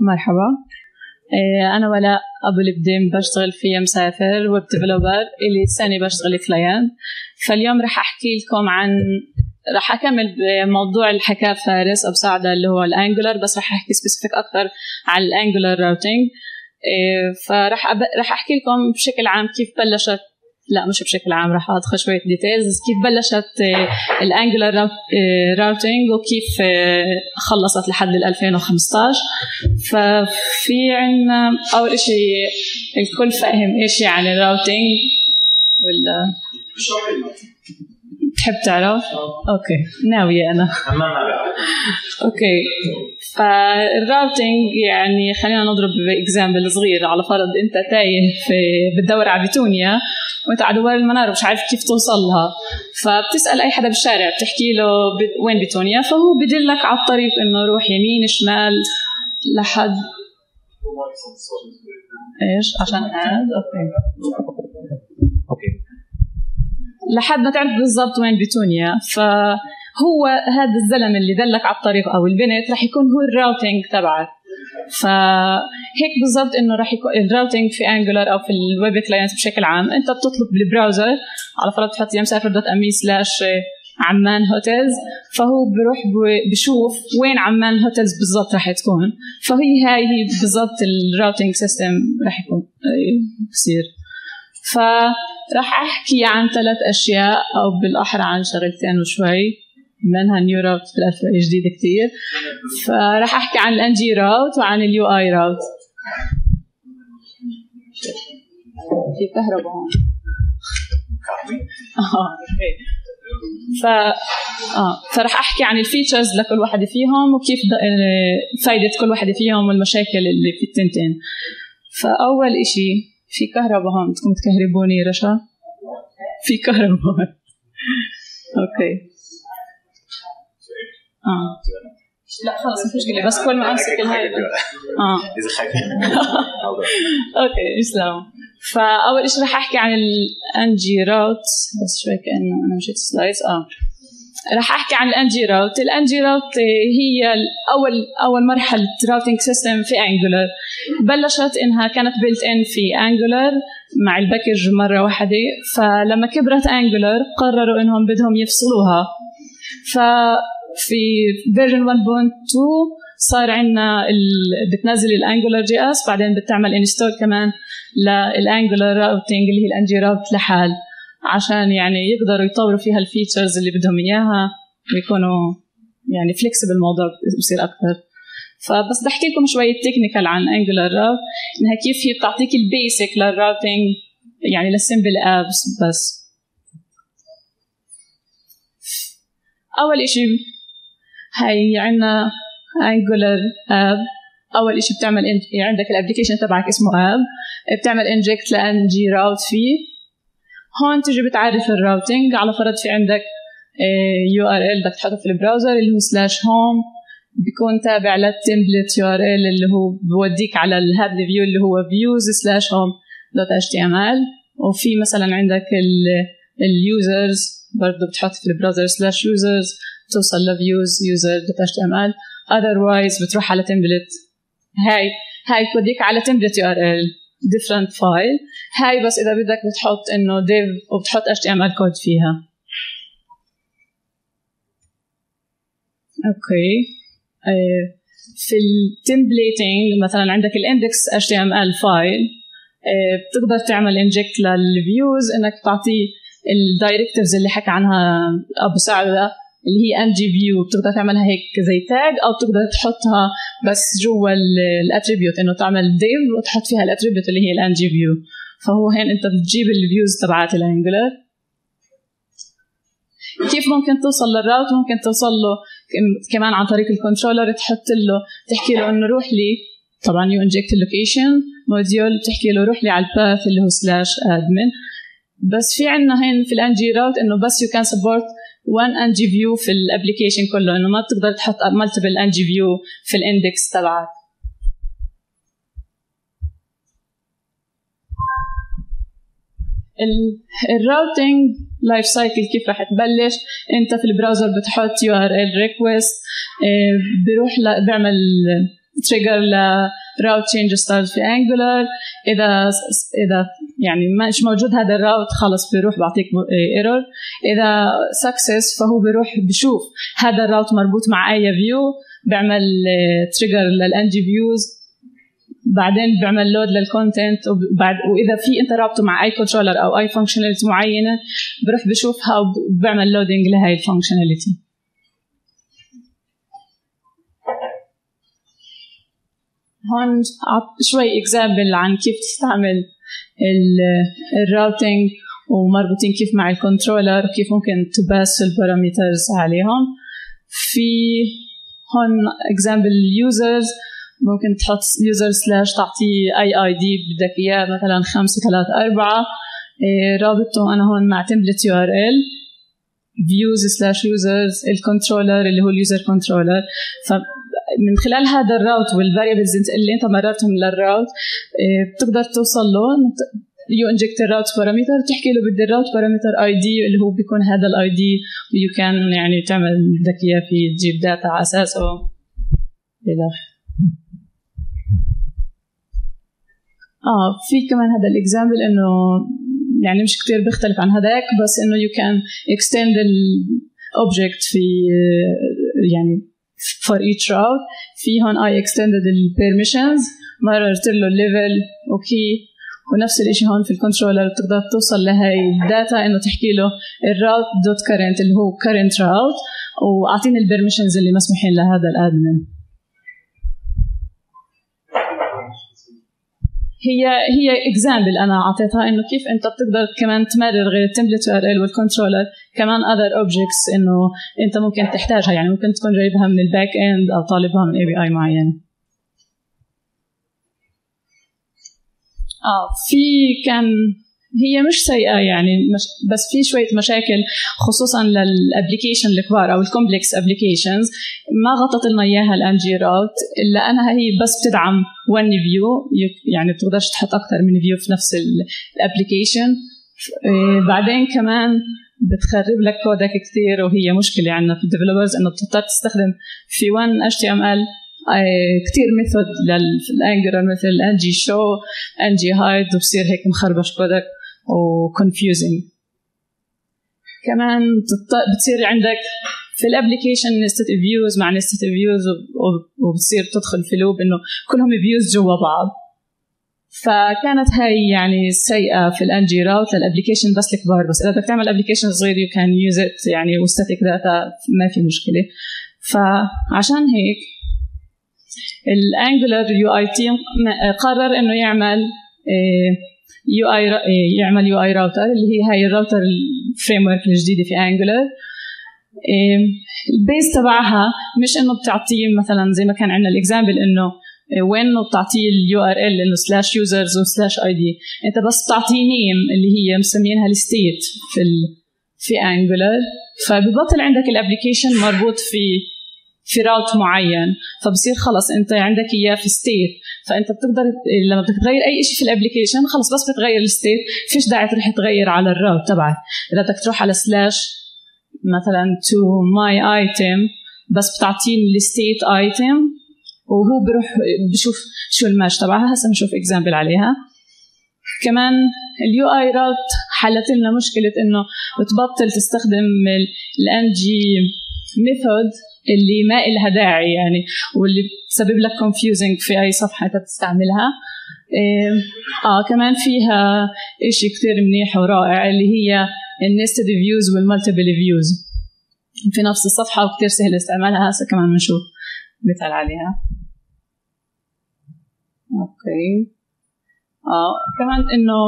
مرحبا. إيه، أنا ولاء أبو لبدة بشتغل في مسافر web developer إلي سنة بشتغل client فاليوم رح أحكي لكم عن رح أكمل بموضوع اللي حكاه فارس أبو سعدة اللي هو ال Angular بس رح أحكي specific أكثر عن ال Angular routing إيه، فرح أب... رح أحكي لكم بشكل عام كيف بلشت لا مش بشكل عام راح ادخل شوية details كيف بلشت ال Angular routing وكيف آه، خلصت لحد 2015 ففي عندنا أول شيء الكل فاهم إيش يعني routing ولا؟ تحب تعرف؟ Okay. ناوية أنا. Okay. فال routing يعني خلينا نضرب example صغير على فرض أنت تايه في بتدور على بتونيا وأنت على دوار المنارة مش عارف كيف توصل لها. فبتسأل أي حدا بالشارع بتحكي له وين بتونيا فهو بدلك على الطريق إنه روح يمين شمال لحد إيش؟ عشان قاعد okay. لحد ما تعرف بالضبط وين بتونيا فهو هذا الزلمه اللي دلك على الطريق أو البنت رح يكون هو ال routing تبعك. فهيك بالضبط إنه راح يكون ال routing في Angular أو في ال web client بشكل عام. أنت بتطلب بال browser على فرض تحط يا مسافر dot me slash عمان hotels. فهو بروح بشوف وين عمان hotels بالضبط راح تكون. فهي هاي هي بالضبط ال routing system راح يكون بصير. فراح أحكي عن ثلاث أشياء أو بالأحرى عن شغلتين وشوي. منها new route بالاسماء جديدة كثير فراح أحكي عن ال ng-route وعن ال UI route في كهرباء هون. آه ف آه فراح أحكي عن ال features لكل واحدة فيهم وكيف آه، فائدة كل واحدة فيهم والمشاكل اللي في التنتين. فأول إشي في كهرباء هون بدكم تكهربوني رشا؟ في كهرباء. هون okay. آه. لا خلص مش مشكلة. بس كل ما أمسك الهاي. آه. إذا خايفين okay يسلم فأول شيء رح أحكي عن ال ng-route بس شوي كأنه أنا مشيت slides آه. رح أحكي عن ال ng-route ال ng-route هي اول أول مرحلة routing system في Angular بلشت إنها كانت built-in في Angular مع ال package مرة واحدة. فلما كبرت Angular قرروا إنهم بدهم يفصلوها. ف في version 1.2 صار عندنا بتنزل ال AngularJS بعدين بتعمل install كمان لل Angular routing اللي هي ال ng-route لحال. عشان يعني يقدروا يطوروا فيها ال features اللي بدهم إياها ويكونوا يعني flexible الموضوع بصير أكثر فبس بدي أحكي لكم شوية technical عن Angular route إنها كيف هي بتعطيك ال basic لل routing يعني لل simple apps بس. أول شيء هاي عندنا Angular app أول شيء بتعمل عندك ال application تبعك اسمه app بتعمل inject ل ng-route فيه. هون تجي بتعرف ال routing على فرض في عندك URL بدك تحطه في ال browser اللي هو slash home بيكون تابع لل template URL اللي هو بوديك على ال home view اللي هو views slash home dot HTML وفي مثلا عندك ال users برضه بتحط في ال browser slash users توصل ل views user dot HTML otherwise بتروح على template هاي هاي بتوديك على template URL different file. هاي بس إذا بدك بتحط إنه div وبتحط html code فيها. okay آه، في ال templating مثلا عندك ال index html file آه، بتقدر تعمل inject لل views إنك تعطيه ال directives اللي حكى عنها أبو سعدة اللي هي ng-view بتقدر تعملها هيك زي tag أو بتقدر تحطها بس جوا ال attribute إنه تعمل div وتحط فيها ال attribute اللي هي ال ng-view فهو هين انت بتجيب ال views تبعات ال Angular كيف ممكن توصل لل route ممكن توصل له كمان عن طريق ال controller تحط له تحكي له إنه روح لي. طبعا you inject ال location module بتحكي له روح لي على ال path اللي هو slash admin بس في عندنا هين في ال ng-route إنه بس you can support one ng-view في ال application كله إنه ما بتقدر تحط multiple ng-view في ال index تبعك. ال routing life cycle كيف رح تبلش؟ انت في ال browser بتحط URL request بيروح بيعمل trigger ل route change start في Angular إذا إذا يعني مش موجود هذا ال route خلص بيروح بعطيك error إذا success فهو بيروح بشوف هذا ال route مربوط مع أي view بيعمل trigger لل ng-views بعدين بيعمل load لل content وبعد وإذا في انت رابطه مع أي controller أو أي functionality معينة بروح بشوفها وبعمل loading لهي ال functionality هون شوي example عن كيف تستعمل ال routing ومربوطين كيف مع ال controller وكيف ممكن ت pass ال parameters عليهم. في هون example users ممكن تحط user slash تعطيه أي ID بدك إياه مثلا خمسة ثلاثة أربعة. إيه، رابطه أنا هون مع template URL views slash users ال controller اللي هو ال user controller من خلال هذا ال route وال variables اللي أنت مررتهم لل route إيه، بتقدر توصل له. you inject ال route parameter تحكي له بدي ال route parameter ID اللي هو بيكون هذا ال ID و you can يعني تعمل بدك إياه في تجيب data على أساسه. إلى آه في كمان هذا ال example إنه يعني مش كثير بيختلف عن هذاك بس إنه you can extend ال object في يعني for each route. في هون extended the permissions مررت له ال level okay ونفس الشيء هون في ال controller بتقدر توصل لهي ال data إنه تحكي له ال route dot current اللي هو current route وأعطيني ال permissions اللي مسموحين لهذا ال admin هي هي example أنا أعطيتها إنه كيف أنت بتقدر كمان تمرر غير ال template ال وال controller كمان other objects إنه أنت ممكن تحتاجها يعني ممكن تكون جايبها من ال back end أو طالبها من API معين. آه في كان هي مش سيئة يعني مش بس في شوية مشاكل خصوصا لل application الكبار أو ال complex applications ما غطت لنا إياها ال ng-route إلا أنها هي بس بتدعم one view يعني بتقدرش تحط أكثر من view في نفس ال application إيه، بعدين كمان بتخرب لك كودك كثير وهي مشكلة عندنا في ال developers إنه بتضطر تستخدم في ال HTML كثير method لل Angular مثل ان جي شو ان جي هايد وبصير هيك مخربش كودك و confusing كمان بتصير عندك في ال application nested views مع nested views وبتصير تدخل في loop إنه كلهم views جوا بعض. فكانت هاي يعني سيئة في ال ng-route لل application بس الكبار. بس إذا بدك تعمل application صغير you can use it يعني و static data ما في مشكلة. فعشان هيك ال Angular UI team قرر إنه يعمل إيه UI يعمل UI router اللي هي هاي الراوتر ال framework الجديدة في Angular ال base تبعها مش إنه بتعطيه مثلا زي ما كان عندنا ال example إنه وين بتعطيه ال URL إنه slash users و slash ID أنت بس بتعطيه name اللي هي مسمينها ال state في في Angular فببطل عندك ال application مربوط في في route معين. فبصير خلص انت عندك اياه في state فانت بتقدر لما بدك تغير أي شيء في ال application خلص بس بتغير ال state فيش داعي تروح تغير على ال route تبعك. إذا بدك تروح على slash مثلا to my item بس بتعطيه ال state item وهو بروح بشوف شو الماش تبعها. هسه بنشوف example عليها. كمان ال UI route حلت لنا مشكلة إنه بتبطل تستخدم ال ng method اللي ما إلها داعي يعني واللي بتسبب لك confusing في أي صفحة أنت بتستعملها. إيه، آه كمان فيها إشي كتير منيح ورائع اللي هي ال nested views وال multiple views في نفس الصفحة وكتير سهل استعمالها. هسه كمان بنشوف. مثال عليها. okay. آه كمان إنه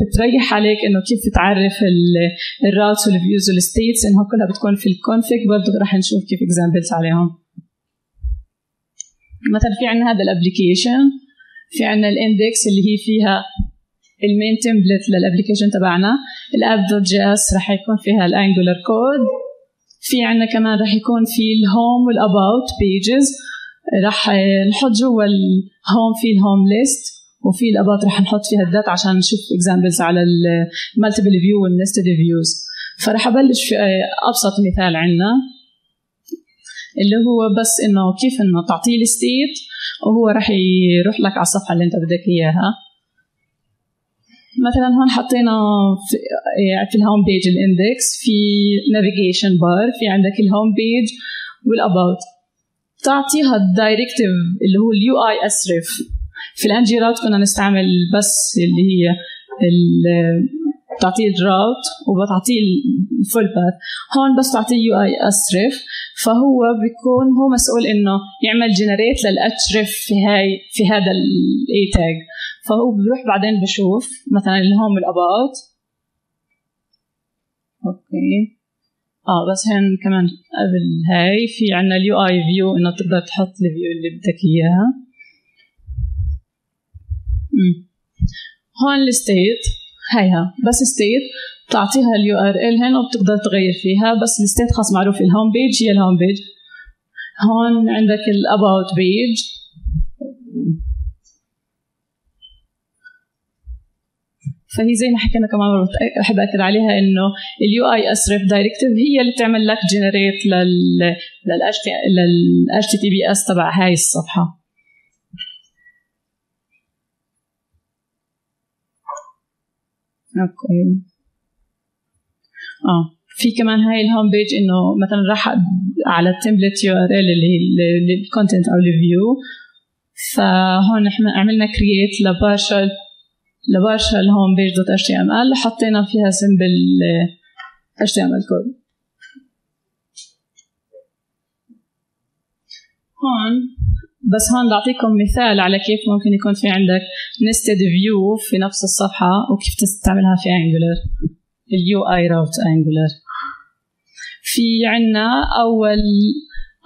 بتريح عليك إنه كيف تعرف ال routes وال views وال states انها كلها بتكون في ال config برضه رح نشوف كيف examples عليهم. مثلا في عندنا هذا ال application في عندنا ال index اللي هي فيها ال main template لل application تبعنا. ال app dot JS رح يكون فيها ال Angular code في عندنا كمان رح يكون في ال home وال about pages رح نحط جوا ال home في ال home list وفي ال about رح نحط فيها ال data عشان نشوف examples على ال multiple view وال nested views فرح أبلش في أبسط مثال عندنا اللي هو بس إنه كيف إنه تعطيه ال state وهو راح يروح لك على الصفحة اللي أنت بدك إياها. مثلا هون حطينا في, في ال home page ال index في navigation bar في عندك ال home page وال about تعطيها ال directive اللي هو ال ui-sref. في ال ng-route كنا نستعمل بس اللي هي بتعطيه ال route وبتعطيه ال full path هون بس تعطيه ui-sref. فهو بيكون هو مسؤول إنه يعمل generate لل href في هاي في هذا ال a tag فهو بيروح بعدين بشوف مثلا اللي هون ال about okay. آه بس هون كمان قبل هاي في عنا ال ui-view إنه تقدر تحط ال view اللي بدك إياها. هون ال state هيها بس state بتعطيها ال URL هنا وبتقدر تغير فيها بس ال state خلص معروف ال home page هي ال home page. هون عندك ال about page. فهي زي ما حكينا كمان بحب أكد عليها إنه ال ui-sref directive هي اللي بتعمل لك generate لل لل تي بي اس تبع هاي الصفحة. okay. آه. في كمان هاي ال home page إنه مثلا راح على ال template URL اللي هي ال content أو ال view فهون إحنا عملنا create ل partial ل partial home page dot HTML حطينا فيها simple HTML code هون بس هون بعطيكم مثال على كيف ممكن يكون في عندك nested view في نفس الصفحة وكيف تستعملها في Angular ال UI route Angular في عنا اول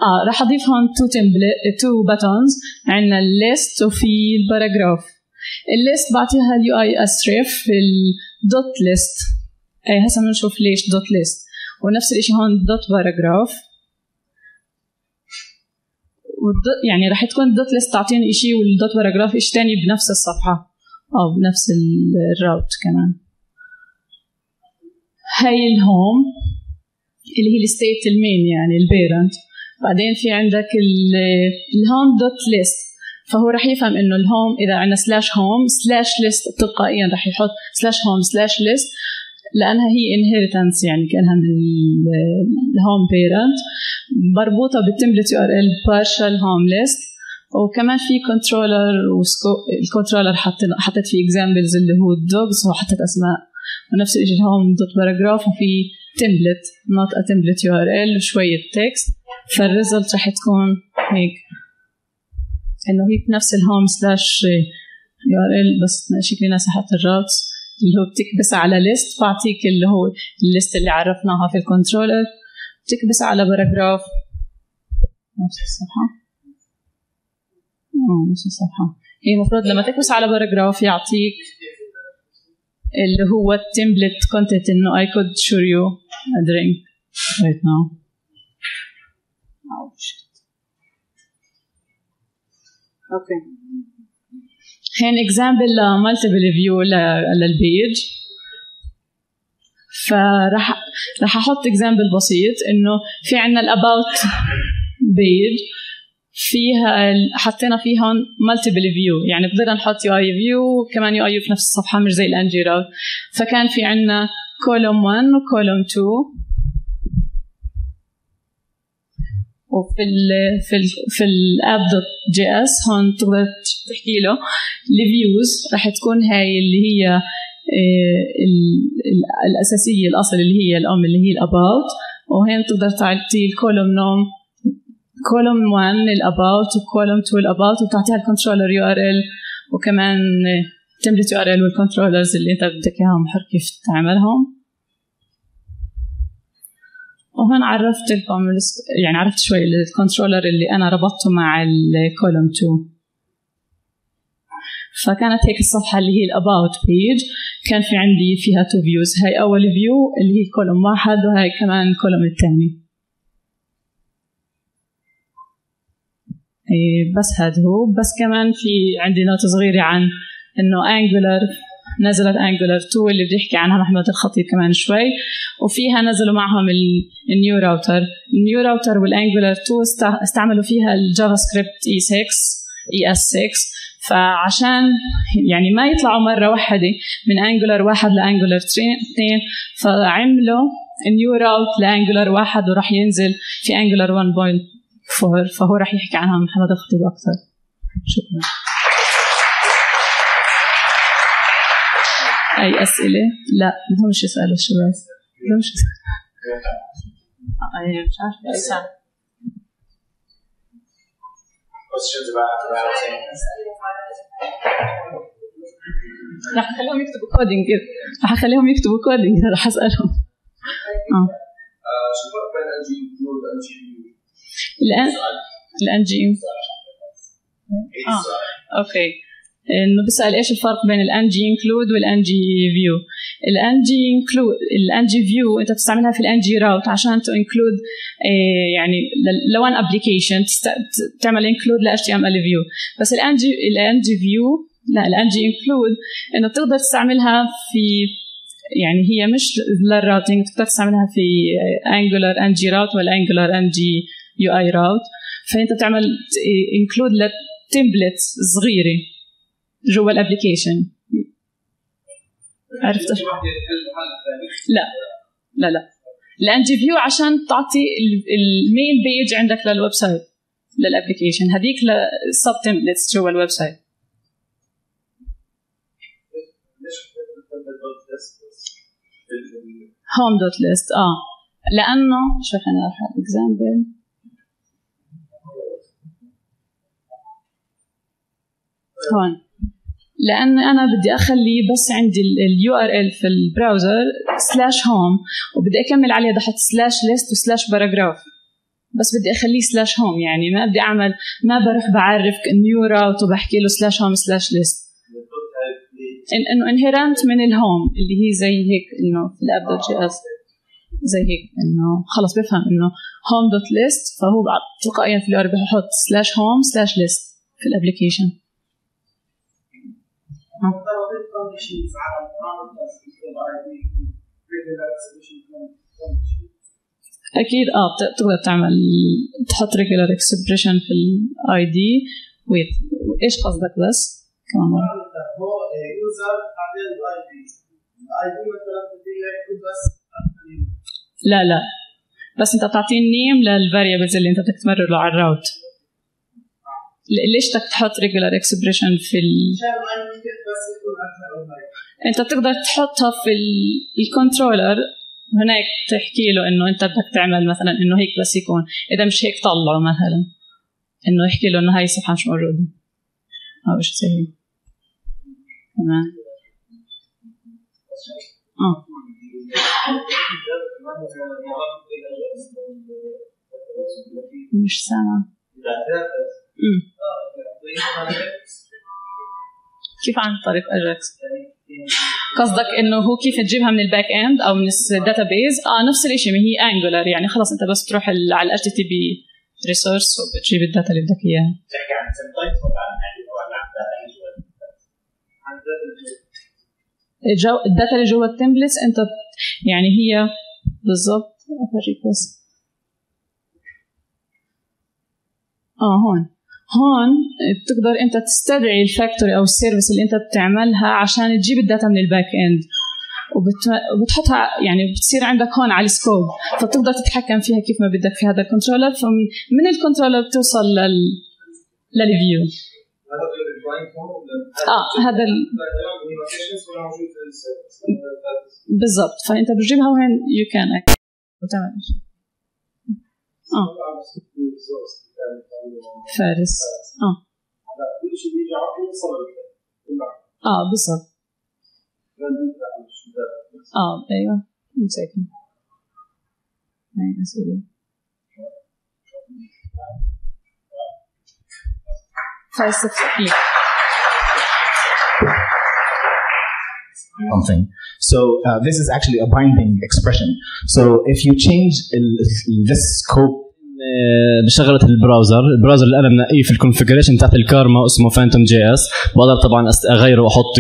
آه راح أضيف هون two two buttons عندنا ال list وفي ال paragraph ال list بعطيها ال ui-sref في ال dot list اي هسه بنشوف ليش dot list ونفس الشيء هون dot paragraph يعني راح تكون ال dot list تعطيني شيء وال dot paragraph شيء ثاني بنفس الصفحة أو بنفس ال route كمان. هاي ال home اللي هي ال state ال main يعني ال parent. بعدين في عندك ال home dot list. فهو راح يفهم إنه ال home إذا عندنا slash home slash list تلقائيا راح يحط slash home slash list لأنها هي inheritance يعني كأنها من ال home parent مربوطة بال template URL partial home list وكمان في controller ال controller حطيت فيه examples اللي هو ال dogs وحطيت أسماء. ونفس الشيء هون dot paragraph وفي template not a template URL وشوية text فال result رح تكون هيك. إنه هي بنفس ال home slash URL بس شكلي ناسي أحط ال routes اللي هو بتكبس على list بعطيك اللي هو ال list اللي عرفناها في ال controller بتكبس على paragraph نفس الصفحة نفس الصفحة هي المفروض لما تكبس على paragraph يعطيك اللي هو ال template content إنه I could sure use a drink right now. Oh okay. هين example ل multiple view لل page فراح راح أحط example بسيط إنه في عندنا ال about page فيها حطينا فيها multiple view يعني قدرنا نحط UI view وكمان UI في نفس الصفحة مش زي ال ng-route فكان في عندنا column 1 و column 2 وفي ال في ال في ال app dot JS هون تقدر تحكي له. ال views راح تكون هاي اللي هي آه، الأساسية الأصل اللي هي الأم اللي هي ال about. وهين تقدر تعطي الكولوم نوم كولوم 1 الأباوت وكولوم 2 الأباوت وتعطيها ال controller URL وكمان template URL وال controllers اللي انت بدك إياهم حر كيف تعملهم. وهون عرفت لكم يعني عرفت شوي ال controller اللي أنا ربطته مع ال column 2 فكانت هيك الصفحة اللي هي ال about page كان في عندي فيها two views هاي أول view اللي هي column واحد وهاي كمان ال column الثاني. بس هذا هو. بس كمان في عندي note صغيرة عن إنه Angular نزلت Angular 2 اللي بيحكي عنها محمد الخطيب كمان شوي. وفيها نزلوا معهم ال new router ال new router وال Angular 2 استعملوا فيها ال JavaScript E 6 ES 6 فعشان يعني ما يطلعوا مرة واحدة من Angular واحد ل Angular اثنين فعملوا new route ل Angular واحد وراح ينزل في Angular 1.4 فهو راح يحكي عنها محمد الخطيب أكثر. شكرا. أي أسئلة؟ لا بدهمش يسألوا الشباب بدهمش يسألوا. أي مش ساعه questions about routing راح أخليهم يكتبوا coding راح أخليهم يكتبوا coding راح أسألهم. آه. شو الفرق بين الان جي والان جي الان الان جي آه. okay. إنه بسأل إيش الفرق بين ال ng include وال ng view ال ng include ال ng view أنت بتستعملها في ال ng route عشان to include يعني ل one application تعمل include ل HTML view بس ال ng ال ng view لا ال ng include إنه بتقدر تستعملها في يعني هي مش لل routing تقدر تستعملها في Angular ng route ولا Angular ng UI route فأنت تعمل include ل template صغيرة. جوا ال application عرفت؟ لا. لا لا. لأن view عشان تعطي ال main page عندك لل website لل application هذيك لل sub templates جوا ال website home dot list آه. لأنه شو خلينا ناخذ example هون. لأن أنا بدي أخلي بس عندي ال URL في ال browser slash home وبدي أكمل عليه بدي أحط slash list و slash paragraph بس بدي أخليه slash home يعني ما بدي اعمل ما بروح بعرف new route وبحكي له slash home slash list إنه inherent من ال home اللي هي زي هيك إنه في ال app dot JS. زي هيك إنه خلص بفهم إنه home dot list فهو تلقائيا في ال URL بحط slash home slash list في ال application أكيد آه بتقدر تعمل تحط regular expression في ال ID wait إيش قصدك بس؟ كمان مره هو user بعدين ال ID ال ID مثلا بدي يكون بس لا لا. بس أنت بتعطيه ال name لل variables اللي أنت بدك تمرر له على ال route ليش بدك تحط regular expression في ال إنت بتقدر تحطها في ال controller هناك تحكي له إنه إنت بدك تعمل مثلا إنه هيك بس يكون. إذا مش هيك طلعه مثلا. إنه يحكي له إنه هاي الصفحه مش موجودة. أو إيش تسوي تمام. آه. مش سامع كيف عن طريق اجاكس؟ قصدك إنه هو كيف تجيبها من ال back end أو من ال database آه نفس الشيء ما هي Angular يعني خلص أنت بس تروح على ال HTTP resource وبتجيب ال data اللي بدك إياها. تحكي عن ولا ال data اللي جوا ال templates أنت يعني هي بالضبط افرجيك بس آه هون. هون بتقدر انت تستدعي ال factory أو ال service اللي انت بتعملها عشان تجيب ال data من ال back end. وبتحطها يعني بتصير عندك هون على ال scope. فبتقدر تتحكم فيها كيف ما بدك في هذا ال controller. فمن ال controller بتوصل لل لل view آه هذا ال... بالضبط. فانت بتجيبها وين ما كان وتعمل آه. فارس. آه. آه بالضبط. آه أيوه. مساكن هاي اسئله فلسفيه something. So uh, this is actually a binding expression. So if you change this scope بشغله البراوزر البراوزر اللي انا منقيه في الكونفجريشن تاعت الكارما اسمه فانتوم جي اس بقدر طبعا اغيره واحط